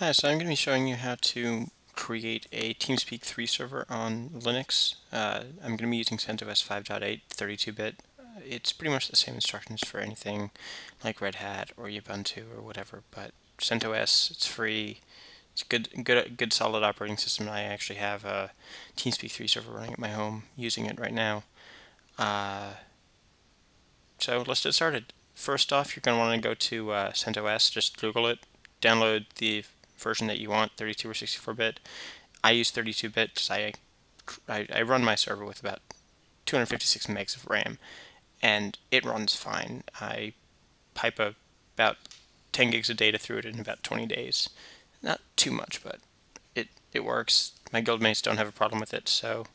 Hi, so I'm going to be showing you how to create a TeamSpeak 3 server on Linux. Uh, I'm going to be using CentOS 5.8 32-bit. It's pretty much the same instructions for anything like Red Hat or Ubuntu or whatever, but CentOS, it's free. It's a good, good, good solid operating system. I actually have a TeamSpeak 3 server running at my home using it right now. Uh, so let's get started. First off, you're going to want to go to uh, CentOS, just Google it, download the version that you want, 32 or 64-bit. I use 32-bit because I, I, I run my server with about 256 megs of RAM, and it runs fine. I pipe a, about 10 gigs of data through it in about 20 days. Not too much, but it, it works. My guildmates don't have a problem with it, so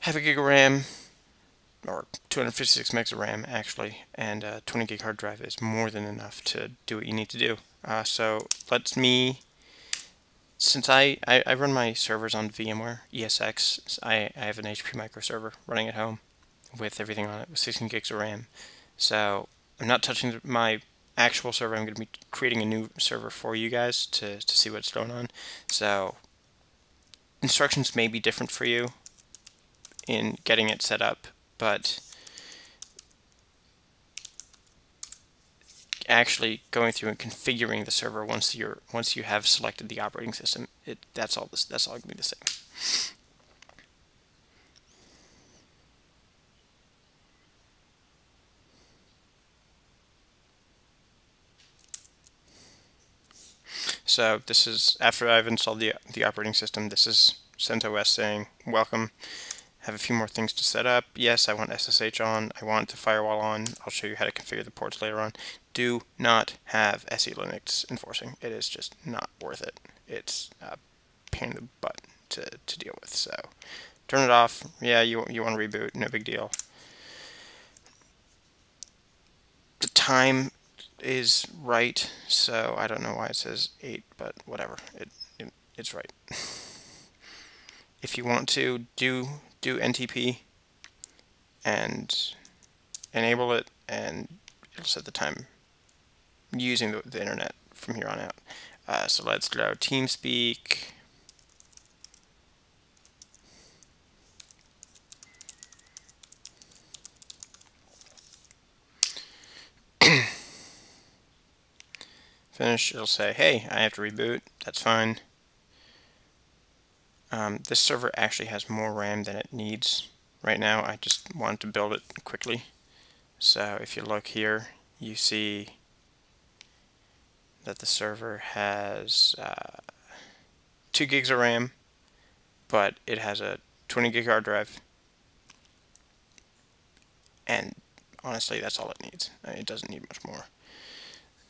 half a gig of RAM, or 256 megs of RAM actually, and a 20 gig hard drive is more than enough to do what you need to do. Uh, so let me, since I, I, I, run my servers on VMware ESX, I, I have an HP micro server running at home with everything on it with 16 gigs of RAM. So I'm not touching my actual server. I'm going to be creating a new server for you guys to, to see what's going on. So instructions may be different for you in getting it set up, but actually going through and configuring the server once you're once you have selected the operating system. It that's all this that's all gonna be the same. So this is after I've installed the the operating system. This is CentOS saying welcome have a few more things to set up. Yes, I want SSH on. I want the firewall on. I'll show you how to configure the ports later on. Do not have SE Linux enforcing. It is just not worth it. It's a pain in the butt to, to deal with. So turn it off. Yeah, you, you want to reboot. No big deal. The time is right, so I don't know why it says 8, but whatever. It, it It's right. if you want to do do NTP and enable it and it'll set the time using the, the internet from here on out. Uh, so let's go TeamSpeak. Finish, it'll say, hey, I have to reboot. That's fine. Um, this server actually has more RAM than it needs right now. I just wanted to build it quickly. So if you look here, you see that the server has uh, 2 gigs of RAM, but it has a 20 gig hard drive. And honestly, that's all it needs. It doesn't need much more.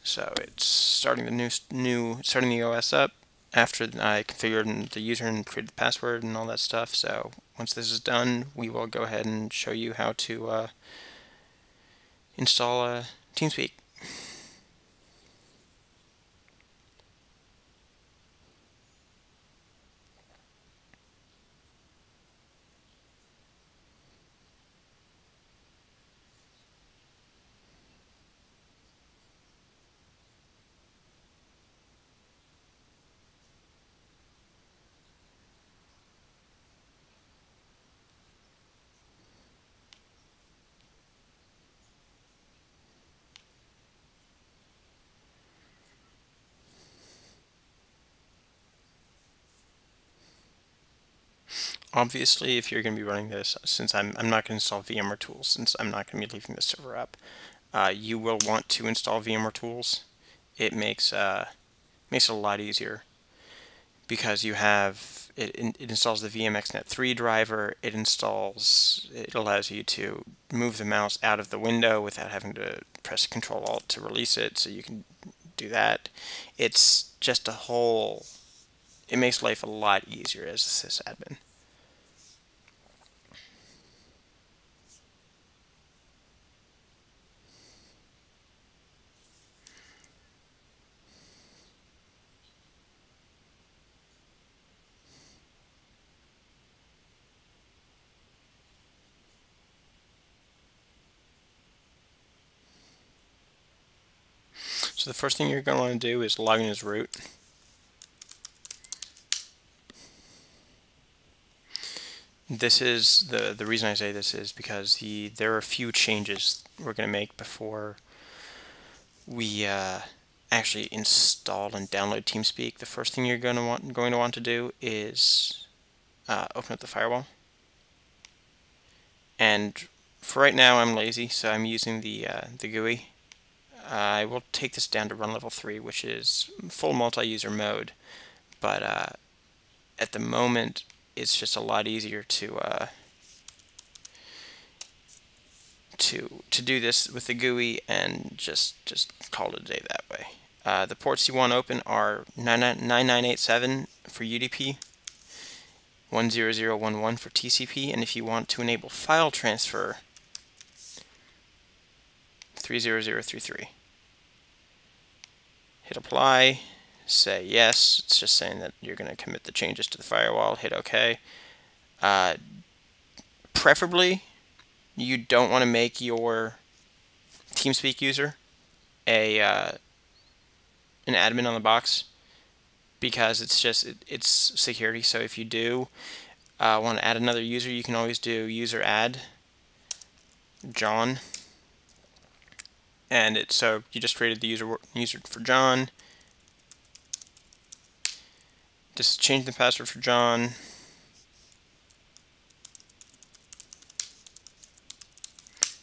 So it's starting the new new starting the OS up after I configured the user and created the password and all that stuff. So once this is done, we will go ahead and show you how to uh, install a TeamSpeak. Obviously if you're going to be running this, since I'm, I'm not going to install VMware tools, since I'm not going to be leaving the server up, uh, you will want to install VMware tools. It makes, uh, makes it a lot easier because you have, it, it installs the VMXNet 3 driver, it installs, it allows you to move the mouse out of the window without having to press Control Alt to release it, so you can do that. It's just a whole, it makes life a lot easier as a sysadmin. So the first thing you're going to want to do is log in as root. This is the the reason I say this is because the there are a few changes we're going to make before we uh, actually install and download TeamSpeak. The first thing you're going to want going to want to do is uh, open up the firewall. And for right now, I'm lazy, so I'm using the uh, the GUI I will take this down to run level three, which is full multi-user mode, but uh, at the moment it's just a lot easier to uh, to to do this with the GUI and just just call it a day that way. Uh, the ports you want open are 9987 for UDP, 10011 for TCP, and if you want to enable file transfer, 30033. Hit apply, say yes. It's just saying that you're going to commit the changes to the firewall. Hit OK. Uh, preferably, you don't want to make your TeamSpeak user a uh, an admin on the box because it's just it, it's security. So if you do uh, want to add another user, you can always do user add John, and it so you just created the user user for John. Just change the password for John.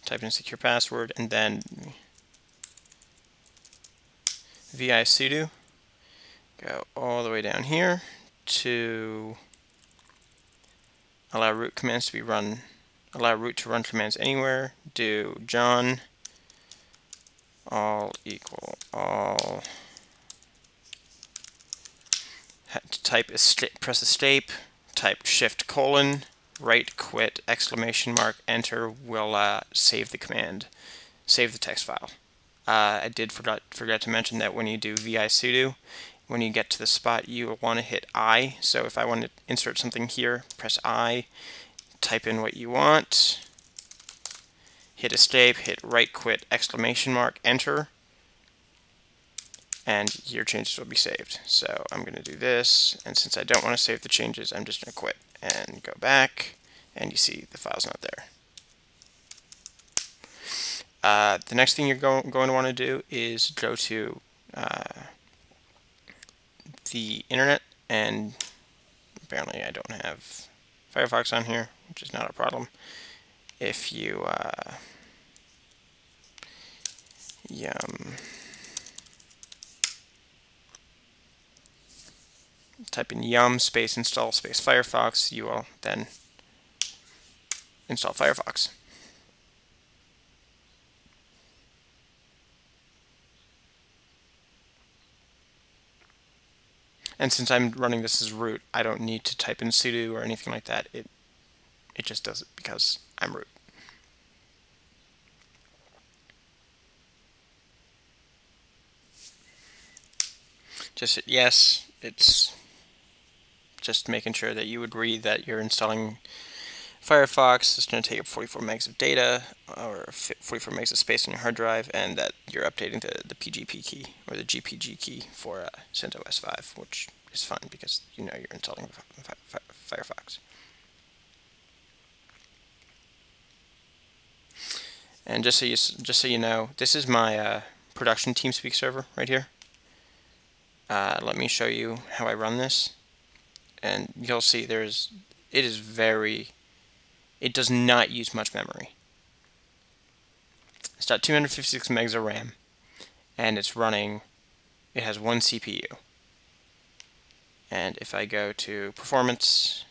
Type in secure password and then visudo. Go all the way down here to allow root commands to be run, allow root to run commands anywhere. Do John all equal all type escape, press escape, type shift colon, right quit exclamation mark enter will uh, save the command, save the text file. Uh, I did forget forget to mention that when you do visudo, when you get to the spot you want to hit I. So if I want to insert something here, press I, type in what you want, hit escape, hit right quit exclamation mark enter, and your changes will be saved. So I'm going to do this, and since I don't want to save the changes, I'm just going to quit and go back, and you see the file's not there. Uh, the next thing you're go going to want to do is go to uh, the internet, and apparently I don't have Firefox on here, which is not a problem. If you uh, yum type in yum space install space Firefox, you will then install Firefox. And since I'm running this as root, I don't need to type in sudo or anything like that. It it just does it because I'm root. Just yes. It's just making sure that you would read that you're installing Firefox. It's going to take up 44 megs of data or 44 megs of space on your hard drive, and that you're updating the, the PGP key or the GPG key for uh, CentOS 5, which is fine because you know you're installing Firefox. And just so you just so you know, this is my uh, production TeamSpeak server right here. Uh, let me show you how I run this. And you'll see there's it is very it does not use much memory. It's got 256 megs of RAM and it's running it has one CPU and if I go to performance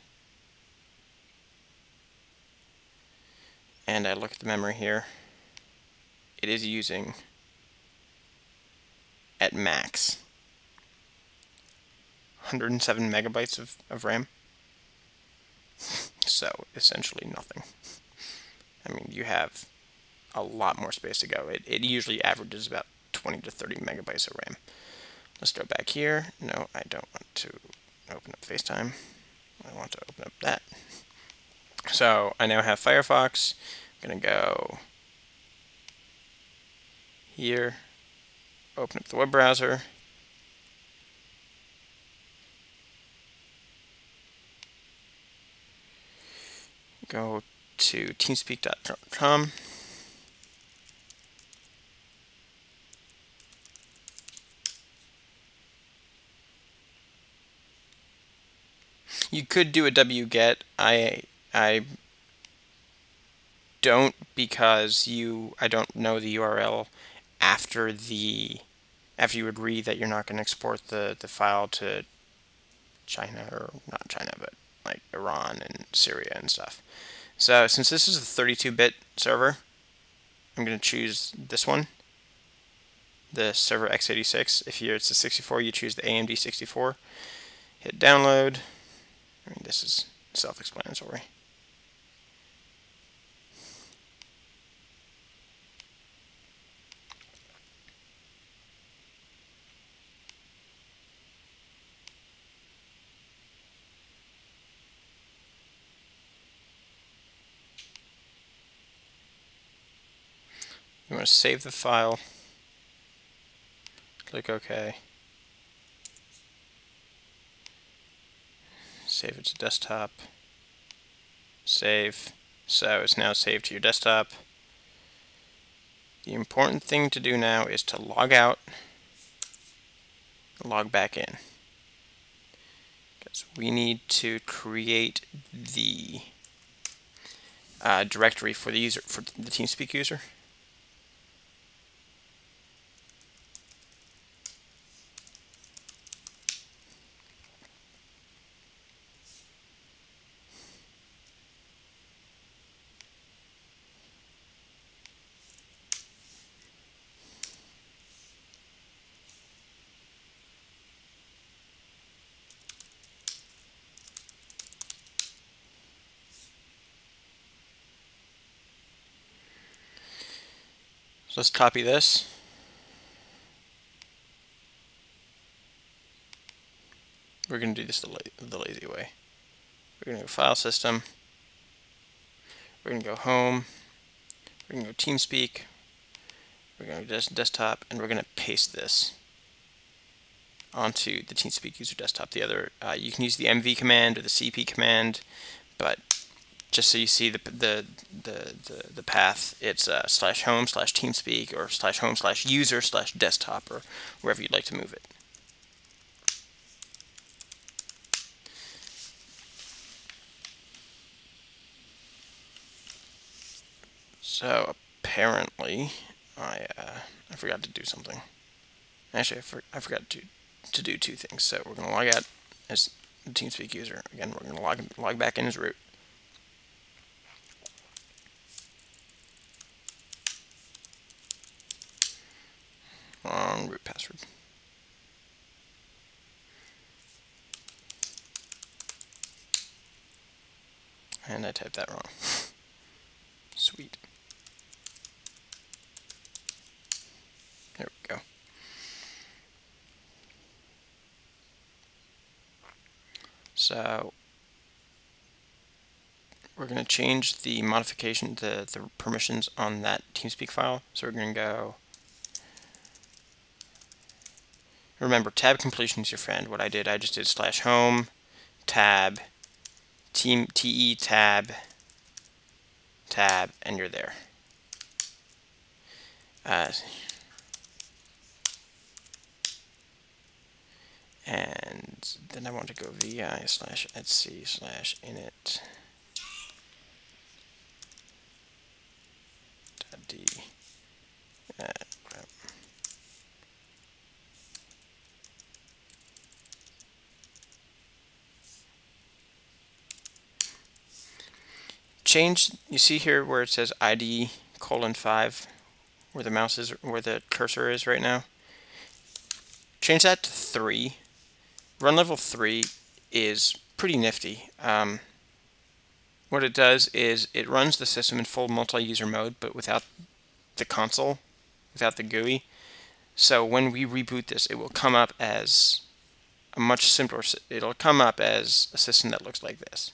and I look at the memory here it is using at max 107 megabytes of, of RAM. so essentially nothing. I mean, you have a lot more space to go. It, it usually averages about 20 to 30 megabytes of RAM. Let's go back here. No, I don't want to open up FaceTime. I want to open up that. So I now have Firefox. I'm going to go here, open up the web browser. Go to teamspeak.com. You could do a wget. I I don't because you I don't know the URL after the after you would read that you're not going to export the the file to China or not China but like Iran and Syria and stuff. So since this is a 32-bit server, I'm going to choose this one, the server x86. If you're it's a 64, you choose the AMD 64. Hit download. I mean, this is self-explanatory. You want to save the file, click OK. Save it to desktop, save. So it's now saved to your desktop. The important thing to do now is to log out, log back in. Because we need to create the uh, directory for the user for the TeamSpeak user. Let's copy this. We're going to do this the, la the lazy way. We're going to go File System. We're going to go Home. We're going to go TeamSpeak. We're going to go des Desktop, and we're going to paste this onto the TeamSpeak user desktop. The other, uh, you can use the MV command or the CP command, but just so you see the the the the, the path, it's uh, slash home slash TeamSpeak or slash home slash user slash desktop or wherever you'd like to move it. So apparently, I uh, I forgot to do something. Actually, I, for, I forgot to to do two things. So we're going to log out as the TeamSpeak user. Again, we're going to log log back in as root. Wrong root password. And I typed that wrong. Sweet. There we go. So we're going to change the modification to the permissions on that TeamSpeak file. So we're going to go Remember, tab completion is your friend. What I did, I just did slash home, tab, team, te tab, tab, and you're there. Uh, and then I want to go vi slash etc slash init d uh, change, you see here where it says ID colon 5, where the mouse is, where the cursor is right now. Change that to 3. Run level 3 is pretty nifty. Um, what it does is it runs the system in full multi-user mode, but without the console, without the GUI. So when we reboot this, it will come up as a much simpler, it'll come up as a system that looks like this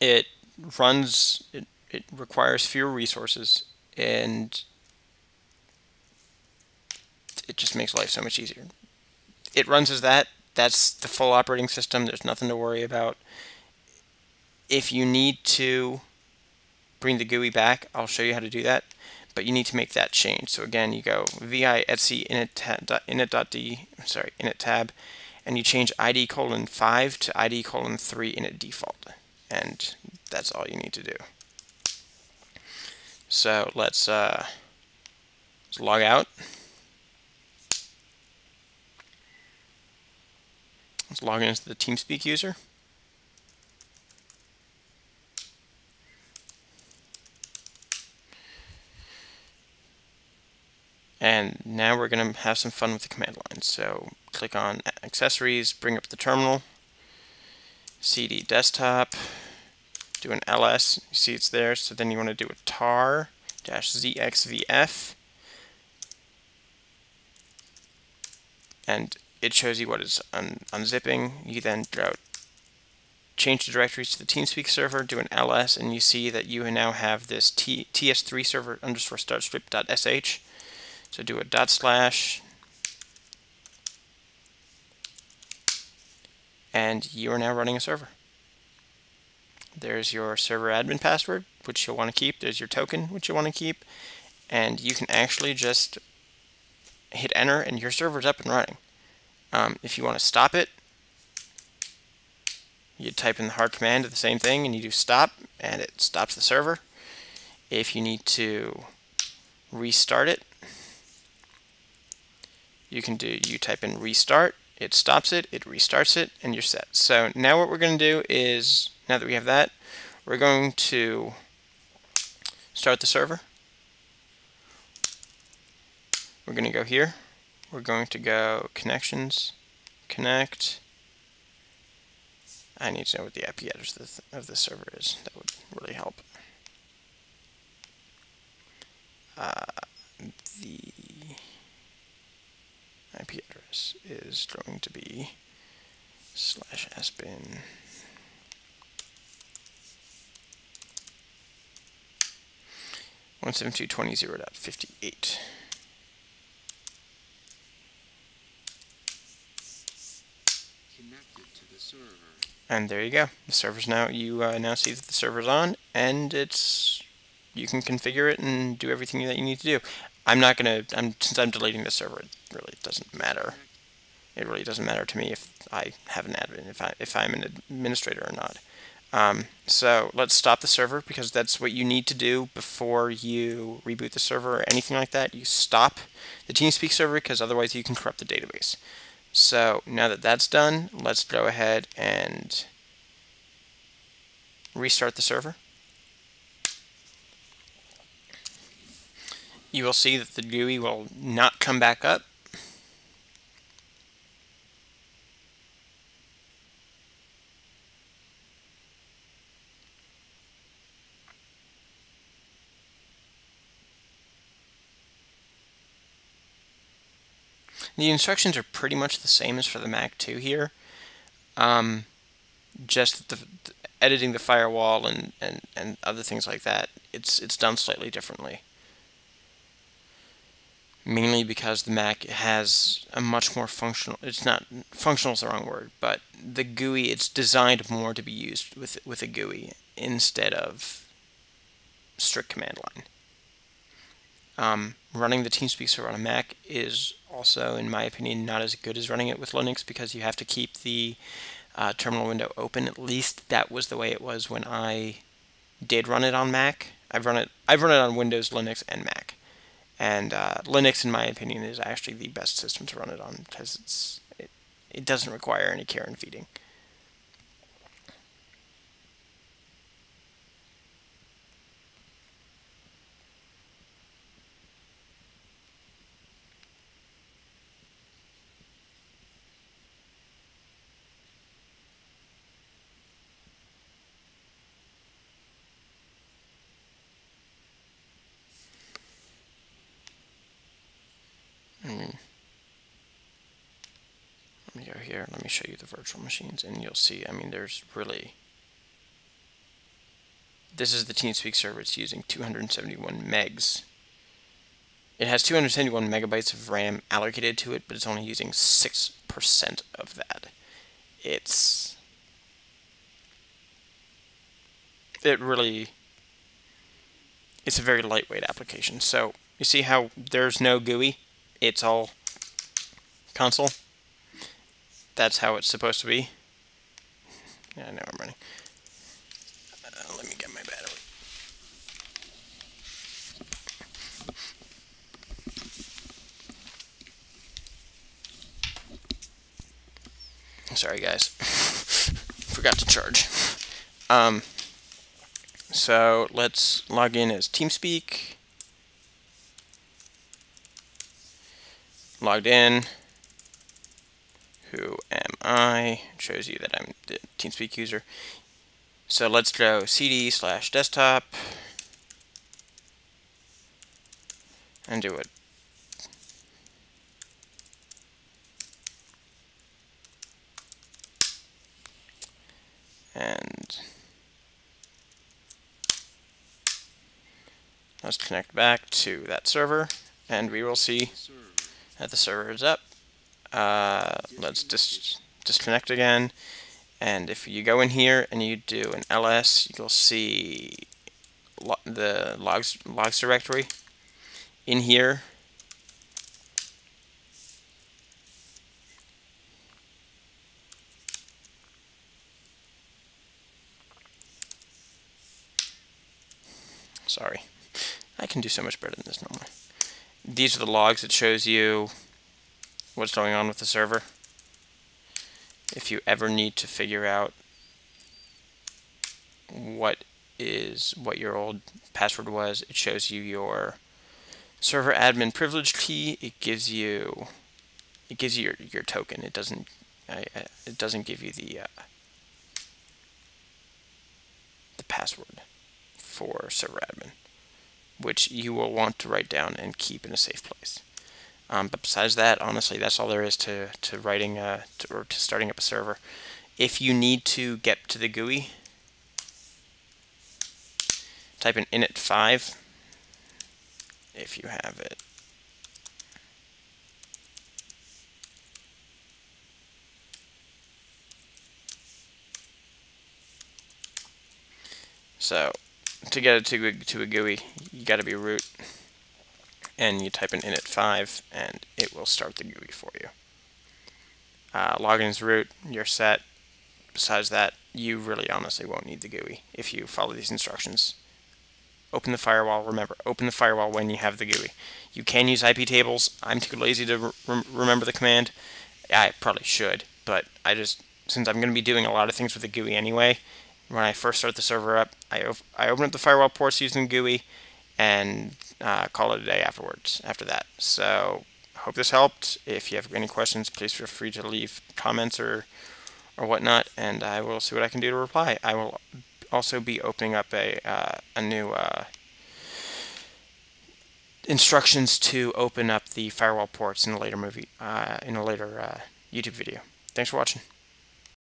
it runs it, it requires fewer resources and it just makes life so much easier it runs as that that's the full operating system there's nothing to worry about if you need to bring the GUI back, I'll show you how to do that, but you need to make that change. So again, you go vi etc init.d, sorry, init tab, and you change id colon 5 to id colon 3 init default. And that's all you need to do. So let's, uh, let's log out. Let's log in as the TeamSpeak user. And now we're going to have some fun with the command line. So click on accessories, bring up the terminal, cd desktop, do an ls, you see it's there, so then you want to do a tar dash zxvf, and it shows you what is un unzipping. You then change the directories to the TeamSpeak server, do an ls, and you see that you now have this T ts3 server underscore startscript.sh. So do a dot slash, and you are now running a server. There's your server admin password, which you'll want to keep. There's your token, which you'll want to keep. And you can actually just hit enter and your server's up and running. Um, if you want to stop it, you type in the hard command of the same thing and you do stop and it stops the server. If you need to restart it, you can do, you type in restart, it stops it, it restarts it, and you're set. So now what we're going to do is, now that we have that, we're going to start the server. We're going to go here. We're going to go connections, connect. I need to know what the IP address of the, of the server is. That would really help. Uh, the IP address is going to be slash sbin one seven two twenty zero dot fifty eight. And there you go. The server's now you uh, now see that the server's on, and it's you can configure it and do everything that you need to do. I'm not gonna. I'm since I'm deleting the server. It really doesn't matter. It really doesn't matter to me if I have an admin, if I if I'm an administrator or not. Um, so let's stop the server because that's what you need to do before you reboot the server or anything like that. You stop the TeamSpeak server because otherwise you can corrupt the database. So now that that's done, let's go ahead and restart the server. You will see that the GUI will not come back up. The instructions are pretty much the same as for the Mac 2 here. Um, just the, the, editing the firewall and, and, and other things like that, it's, it's done slightly differently mainly because the Mac has a much more functional, it's not, functional is the wrong word, but the GUI, it's designed more to be used with, with a GUI instead of strict command line. Um, running the TeamSpeak server on a Mac is also, in my opinion, not as good as running it with Linux because you have to keep the uh, terminal window open. At least that was the way it was when I did run it on Mac. I've run it. I've run it on Windows, Linux, and Mac. And uh, Linux, in my opinion, is actually the best system to run it on because it's it, it doesn't require any care and feeding. let me go here, let me show you the virtual machines, and you'll see, I mean, there's really, this is the TeamSpeak server, it's using 271 megs. It has 271 megabytes of RAM allocated to it, but it's only using 6% of that. It's it really it's a very lightweight application. So you see how there's no GUI, it's all console. That's how it's supposed to be. Yeah, I know I'm running. Uh, let me get my battery. Sorry guys, forgot to charge. Um, so let's log in as TeamSpeak. Logged in. Who am I? Shows you that I'm the TeamSpeak user. So let's go cd slash desktop and do it. And Let's connect back to that server, and we will see that the server is up. Uh, let's dis disconnect again, and if you go in here and you do an ls, you'll see lo the logs logs directory. In here, sorry. I can do so much better than this normally. These are the logs that shows you what's going on with the server. If you ever need to figure out what is what your old password was, it shows you your server admin privilege key. It gives you it gives you your, your token. It doesn't I, I, it doesn't give you the uh, the password for server admin which you will want to write down and keep in a safe place. Um, but besides that, honestly, that's all there is to, to writing uh, to, or to starting up a server. If you need to get to the GUI, type in init5 if you have it. So to get it to, to a GUI, you got to be root, and you type in init5, and it will start the GUI for you. Uh, login is root, you're set. Besides that, you really honestly won't need the GUI if you follow these instructions. Open the firewall. Remember, open the firewall when you have the GUI. You can use IP tables. I'm too lazy to re remember the command. I probably should, but I just, since I'm going to be doing a lot of things with the GUI anyway, when I first start the server up, I, I open up the firewall ports using GUI and uh, call it a day afterwards, after that. So hope this helped. If you have any questions, please feel free to leave comments or, or whatnot, and I will see what I can do to reply. I will also be opening up a, uh, a new uh, instructions to open up the firewall ports in a later movie, uh, in a later uh, YouTube video. Thanks for watching.